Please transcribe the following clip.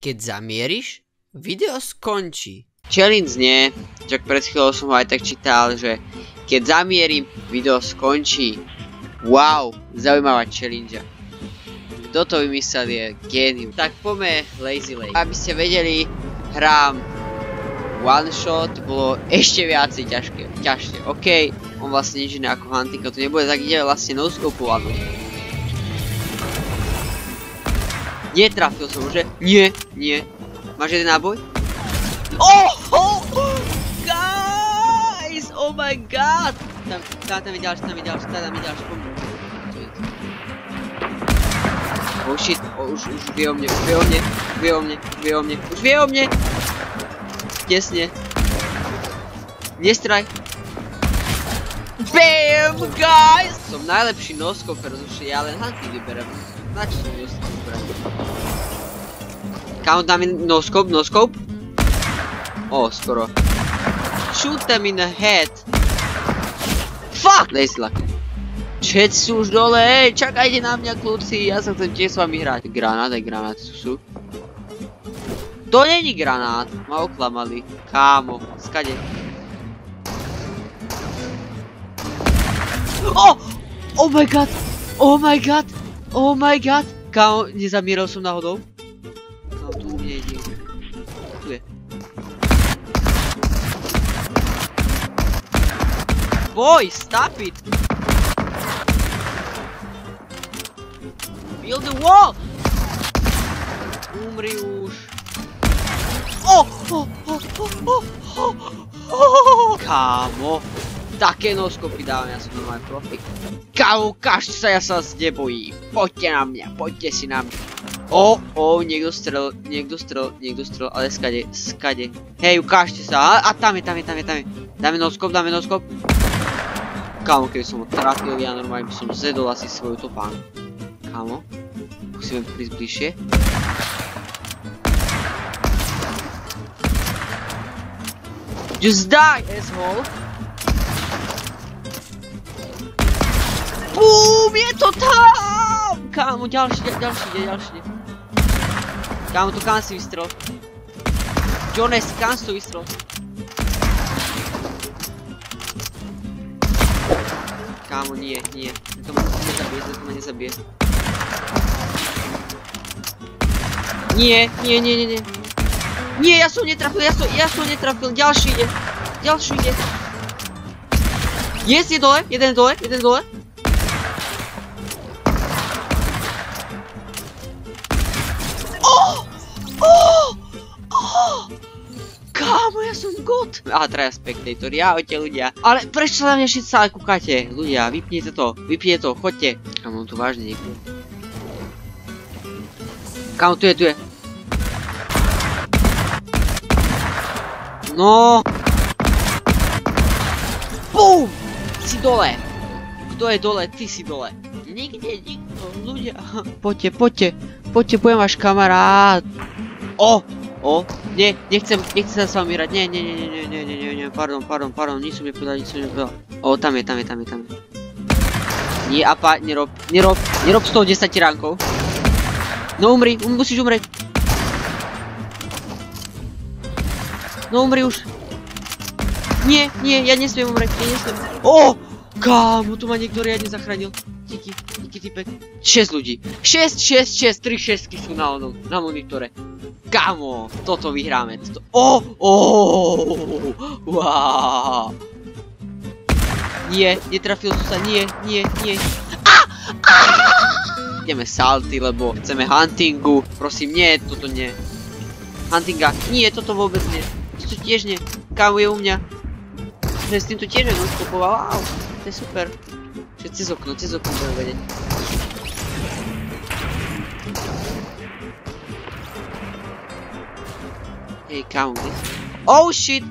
Keď zamieríš, video skončí. Challenge nie, čak pred chvíľou som ho aj tak čítal, že keď zamierim, video skončí. Wow, zaujímavá challenge. Kto to vymyslel je génium. Tak poďme Lazy Lake. Aby ste vedeli, hrám one shot, bolo ešte viacej ťažké, ťažšie. OK, on vlastne nič iné ako hunting, to nebude tak ide vlastne no scopovanú. Netrafil som, že? Nie, nie. Máš jeden náboj? Oh, oh, guys, oh my god. Tam, tam, tam je ďalší, tam je ďalší, tam je ďalší, poďme. Oh shit, oh, už, už vie o mne, už vie o mne, už vie o mne, už vie o mne, už vie o mne. Tesne. Nestraj. BAM, guys! Som najlepší noskoper, že ja len hunty vyberem. Na čo som noskoper vyberem? Count dáme noskop, noskop? O, skoro. Shoot them in the head. Fuck! Lazy luck. Všetci sú už dole, ej, čakajte na mňa, kľúci, ja sa chcem tiež s vami hrať. Granát, aj granát tu sú. To není granát, ma oklamali. Kámo, skade. Oh! Oh my god! Oh my god! Oh my god! Kao nie zamierał są nachodą? No tu mnie nie... Boy, stop it! Build the wall! Umrij już. O! O! O! O! O! O! o! Kamo! Také noskopy dávam, ja som normálne profi. Kámo, ukážte sa, ja sa nebojím. Poďte na mňa, poďte si na mňa. O, o, niekto strel, niekto strel, niekto strel, ale skade, skade. Hej, ukážte sa, a, tam je, tam je, tam je, tam je. Dáme noskop, dáme noskop. Kámo, keby som ho trafil, ja normálne by som zedol asi svoju topánu. Kámo, musíme prísť bližšie. Just die, asshole! Bum, je to tam! Kámo, ďalší, ďalší, ďalší. Kámo, to kam si vystrel? Jones, kam si to vystrel? Kámo, nie, nie. To ma nezabije, to ma nezabije. Nie, nie, nie, nie, nie. Nie, ja som netrafil, ja som, ja som netrafil, ďalší ide, ďalší ide. Yes, je dole, jeden dole, jeden dole. Ja som god. Aha, traja spectatori, ahojte ľudia. Ale prečo na mňa všetci stále kúkate? Ľudia, vypnite to, vypnite to, choďte. Kámo, tu vážne niekto. Kámo, tu je, tu je. No. Bum! Si dole. Kto je dole? Ty si dole. Nikde, nikto, ľudia. Poďte, poďte. Poďte, budem váš kamarát. O! O! Nie, nechcem, nechcem sa s vami hrať. Nie, nie, nie, nie, nie, nie, nie, nie, pardon, pardon, pardon, nič som nepovedal, nič som nepovedal. O, tam je, tam je, tam je, tam je. Nie, apa, nerob, nerob, nerob 110 ránkov. No umri, um, musíš umrieť. No umri už. Nie, nie, ja nesmiem umrieť, ja nesmiem. O, kámo, tu ma niekto riadne zachránil. Díky, díky, typek. 6 ľudí. 6, 6, 6, 3 šestky sú na onom, na monitore. Kámo, toto vyhráme. Toto... O, o, wow. Nie, netrafil som sa, nie, nie, nie. A, a! Ideme salty, lebo chceme huntingu. Prosím, nie, toto nie. Huntinga, nie, toto vôbec nie. Toto tiež nie. Kámo je u mňa. Že s týmto tiež skopoval, wow. To je super. Že cez okno, cez okno budem vedieť. Hey, count this. Oh shit!